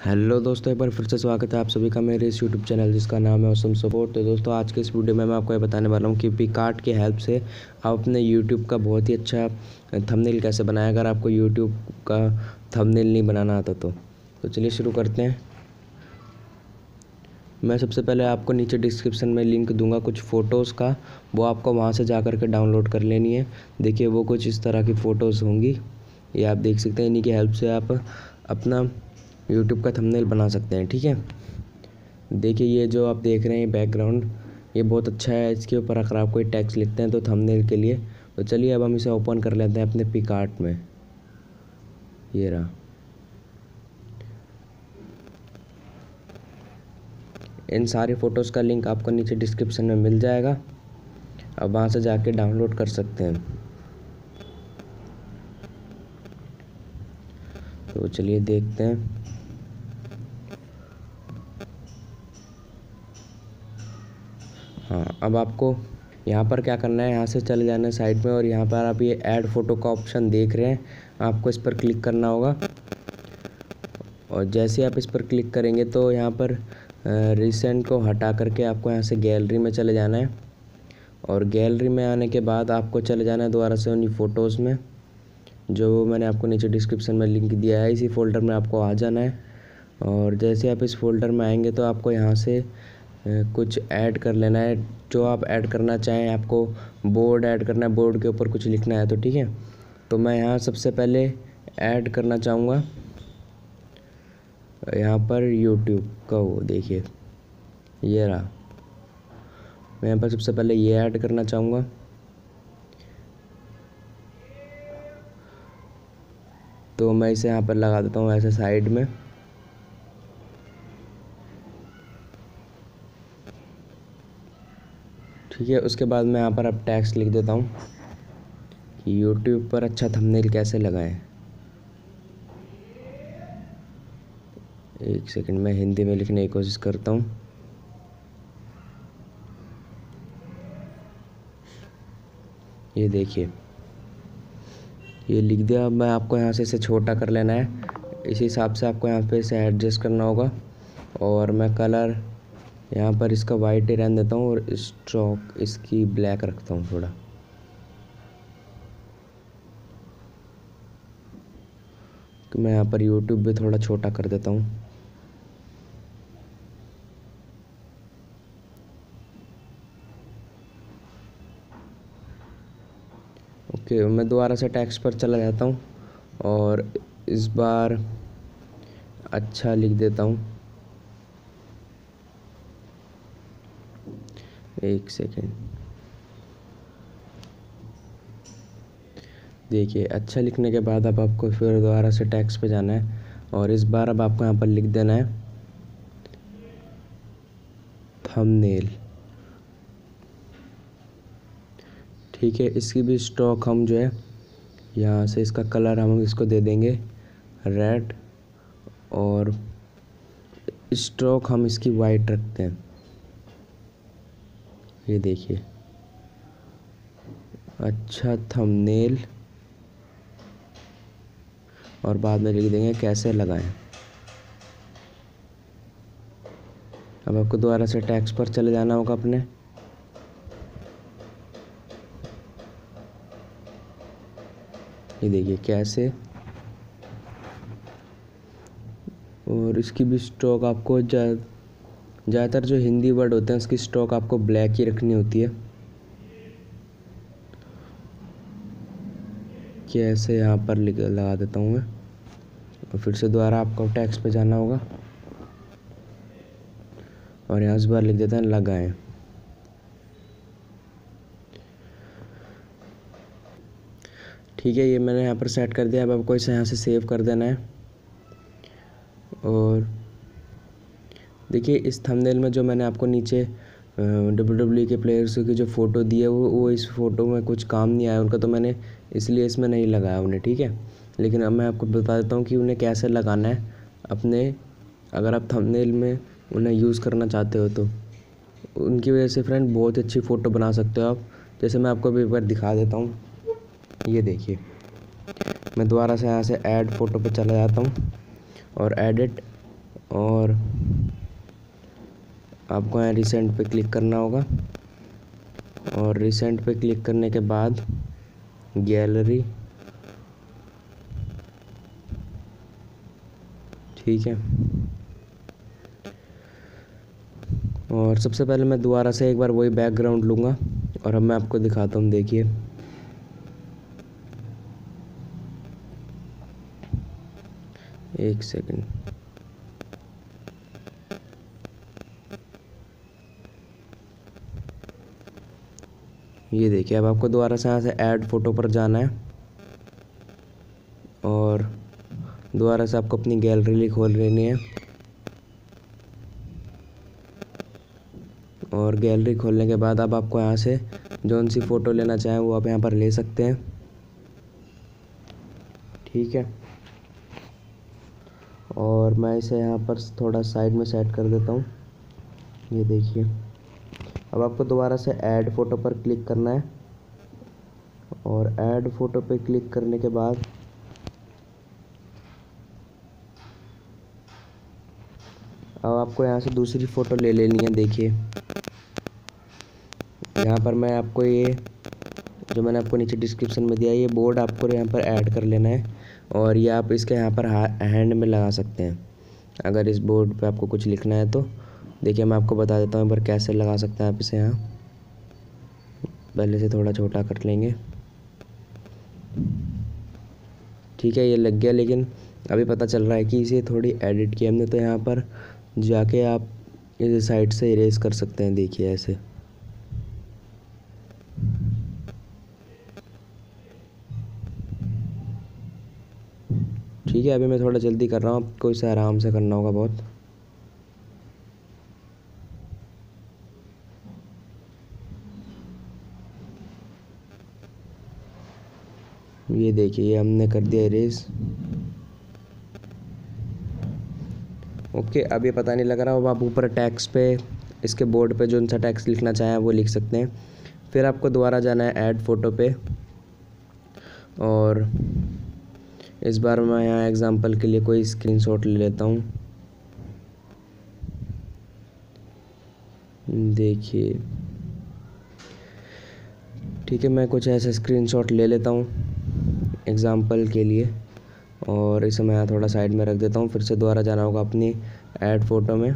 Hello दोस्तों, एक बार फिर से स्वागत है आप सभी का मेरे इस यूट्यूब चैनल जिसका नाम है औसम सपोर्ट। तो दोस्तों, आज के इस वीडियो में मैं आपको ये बताने वाला हूँ कि पिकार्ट की हेल्प से आप अपने यूट्यूब का बहुत ही अच्छा थंबनेल कैसे बनाएँ, अगर आपको यूट्यूब का थंबनेल नहीं बनाना आता तो। तो चलिए शुरू करते हैं। मैं सबसे पहले आपको नीचे डिस्क्रिप्शन में लिंक दूँगा कुछ फ़ोटोज़ का। वो आपको वहाँ से जा कर के डाउनलोड कर लेनी है। देखिए, वो कुछ इस तरह की फ़ोटोज़ होंगी। ये आप देख सकते हैं, इन्हीं की हेल्प से आप अपना यूट्यूब का थंबनेल बना सकते हैं, ठीक है? देखिए, ये जो आप देख रहे हैं बैकग्राउंड ये बहुत अच्छा है, इसके ऊपर अगर आप कोई टैक्स लिखते हैं तो थंबनेल के लिए। तो चलिए, अब हम इसे ओपन कर लेते हैं अपने पिकार्ट में। ये रहा। इन सारी फ़ोटोज़ का लिंक आपको नीचे डिस्क्रिप्शन में मिल जाएगा। अब वहाँ से जाके डाउनलोड कर सकते हैं। तो चलिए देखते हैं। हाँ अब आपको यहाँ पर क्या करना है? यहाँ से चले जाना है साइड में और यहाँ पर आप ये ऐड फ़ोटो का ऑप्शन देख रहे हैं। आपको इस पर क्लिक करना होगा। और जैसे आप इस पर क्लिक करेंगे तो यहाँ पर रिसेंट को हटा करके आपको यहाँ से गैलरी में चले जाना है। और गैलरी में आने के बाद आपको चले जाना है दोबारा से उन्हीं फ़ोटोज़ में, जो मैंने आपको नीचे डिस्क्रिप्शन में लिंक दिया है। इसी फोल्डर में आपको आ जाना है। और जैसे आप इस फोल्डर में आएँगे तो आपको यहाँ से कुछ ऐड कर लेना है। जो आप ऐड करना चाहें, आपको बोर्ड ऐड करना है, बोर्ड के ऊपर कुछ लिखना है तो ठीक है। तो मैं यहाँ सबसे पहले ऐड करना चाहूँगा। यहाँ पर यूट्यूब का वो देखिए, ये रहा। मैं यहाँ पर सबसे पहले ये ऐड करना चाहूँगा। तो मैं इसे यहाँ पर लगा देता हूँ ऐसे साइड में। ठीक है, उसके बाद मैं यहाँ पर अब टैक्स लिख देता हूँ कि यूट्यूब पर अच्छा थंबनेल कैसे लगाएँ? एक सेकंड में हिंदी में लिखने की कोशिश करता हूँ। ये देखिए, ये लिख दिया। अब मैं आपको यहाँ से इसे छोटा कर लेना है। इसी हिसाब से आपको यहाँ पे इसे एडजस्ट करना होगा। और मैं कलर यहाँ पर इसका वाइट ही रहने देता हूँ और स्ट्रोक इसकी ब्लैक रखता हूँ थोड़ा। तो मैं यहाँ पर यूट्यूब भी थोड़ा छोटा कर देता हूँ। ओके मैं दोबारा से टैक्स पर चला जाता हूँ और इस बार अच्छा लिख देता हूँ। एक सेकेंड। देखिए अच्छा लिखने के बाद अब आपको फिर दोबारा से टैक्स पे जाना है और इस बार अब आपको यहाँ पर लिख देना है थंबनेल ठीक है, इसकी भी स्टॉक हम जो है यहाँ से इसका कलर हम इसको दे देंगे। रेड और स्ट्रोक हम इसकी वाइट रखते हैं। ये देखिए। अच्छा थंबनेल और बाद में लिख देंगे कैसे लगाएँ। अब आपको दोबारा से टैक्स पर चले जाना होगा अपने। ये देखिए कैसे। और इसकी भी स्टॉक आपको ज़्यादातर जो हिंदी वर्ड होते हैं, उसकी स्टॉक आपको ब्लैक ही रखनी होती है। कैसे यहाँ पर लगा देता हूँ मैं? और फिर से दोबारा आपको टैक्स पे जाना होगा। और यहाँ इस बार लिख देते हैं, लगाएँ। ठीक है, ये मैंने यहाँ पर सेट कर दिया। अब आपको इसे यहाँ से सेव कर देना है। और देखिए, इस थंबनेल में जो मैंने आपको नीचे डब्ल्यू डब्ल्यू के प्लेयर्स की जो फ़ोटो दी है वो वो इस फ़ोटो में कुछ काम नहीं आया, उनका तो मैंने इसलिए इसमें नहीं लगाया उन्हें, ठीक है? लेकिन अब मैं आपको बता देता हूँ कि उन्हें कैसे लगाना है, अपने, अगर आप थंबनेल में उन्हें यूज़ करना चाहते हो तो। उनकी वजह से फ्रेंड बहुत अच्छी फ़ोटो बना सकते हो आप। जैसे मैं आपको अभी एक बार दिखा देता हूँ, ये देखिए। मैं दोबारा से यहाँ से ऐड फ़ोटो पर चला जाता हूँ, और एडिट और आपको यहाँ रिसेंट पे क्लिक करना होगा। और रिसेंट पे क्लिक करने के बाद गैलरी ठीक है। और सबसे पहले मैं दोबारा से एक बार वही बैकग्राउंड लूँगा और अब मैं आपको दिखाता हूँ, देखिए। एक सेकंड ये देखिए, अब आपको दोबारा से यहाँ से ऐड फ़ोटो पर जाना है। और दोबारा से आपको अपनी गैलरी खोल लेनी है। और गैलरी खोलने के बाद अब आपको यहाँ से जौन सी फ़ोटो लेना चाहें, वो आप यहाँ पर ले सकते हैं। ठीक है? और मैं इसे यहाँ पर थोड़ा साइड में सेट कर देता हूँ। ये देखिए। अब आपको दोबारा से ऐड फ़ोटो पर क्लिक करना है। और ऐड फ़ोटो पर क्लिक करने के बाद अब आपको यहाँ से दूसरी फ़ोटो ले लेनी है, देखिए। यहाँ पर मैं आपको ये जो मैंने आपको नीचे डिस्क्रिप्शन में दिया, ये बोर्ड आपको यहाँ पर ऐड कर लेना है। और ये आप इसके यहाँ पर हैंड में लगा सकते हैं। अगर इस बोर्ड पे आपको कुछ लिखना है तो। देखिए, मैं आपको बता देता हूँ पर कैसे लगा सकते हैं आप इसे यहाँ पहले से थोड़ा छोटा कर लेंगे। ठीक है, ये लग गया, लेकिन अभी पता चल रहा है कि इसे थोड़ी एडिट किया हमने तो यहाँ पर जाके आप इस साइड से इरेज कर सकते हैं, देखिए ऐसे। ठीक है, अभी मैं थोड़ा जल्दी कर रहा हूँ, आपको इसे आराम से करना होगा बहुत। ये देखिए, ये हमने कर दिया इरेज ओके अब ये पता नहीं लग रहा अब आप ऊपर टैक्स पे, इसके बोर्ड पे जो सा टैक्स लिखना चाहें वो लिख सकते हैं. फिर आपको दोबारा जाना है ऐड फ़ोटो पे. और इस बार मैं यहाँ एग्ज़ाम्पल के लिए कोई स्क्रीनशॉट ले लेता हूँ. देखिए, ठीक है, मैं कुछ ऐसा स्क्रीनशॉट ले लेता हूँ. एग्ज़ाम्पल के लिए। और इसे मैं थोड़ा साइड में रख देता हूँ, फिर से दोबारा जाना होगा अपनी ऐड फ़ोटो में।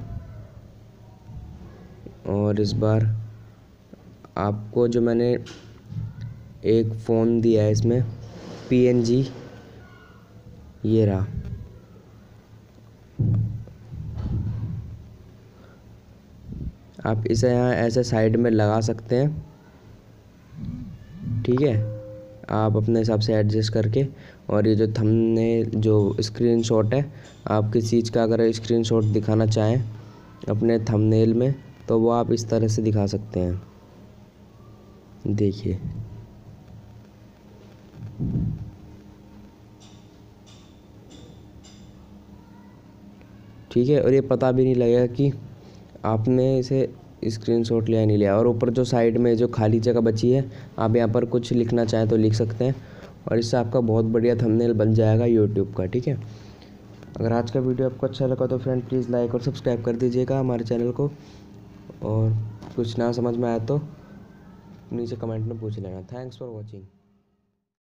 और इस बार आपको जो मैंने एक फ़ोन दिया है इसमें पीएनजी ये रहा। आप इसे यहाँ ऐसे साइड में लगा सकते हैं। ठीक है? आप अपने हिसाब से एडजस्ट करके और ये जो थंबने जो स्क्रीनशॉट है, आप किसी चीज़ का अगर स्क्रीनशॉट दिखाना चाहें अपने थंबनेल में तो वो आप इस तरह से दिखा सकते हैं। देखिए। ठीक है, और ये पता भी नहीं लगेगा कि आपने इसे स्क्रीनशॉट लिया नहीं लिया। और ऊपर जो साइड में जो खाली जगह बची है, आप यहाँ पर कुछ लिखना चाहें तो लिख सकते हैं। और इससे आपका बहुत बढ़िया थंबनेल बन जाएगा यूट्यूब का, ठीक है? अगर आज का वीडियो आपको अच्छा लगा तो फ्रेंड प्लीज़ लाइक और सब्सक्राइब कर दीजिएगा हमारे चैनल को। और कुछ ना समझ में आया तो नीचे कमेंट में पूछ लेना। Thanks for watching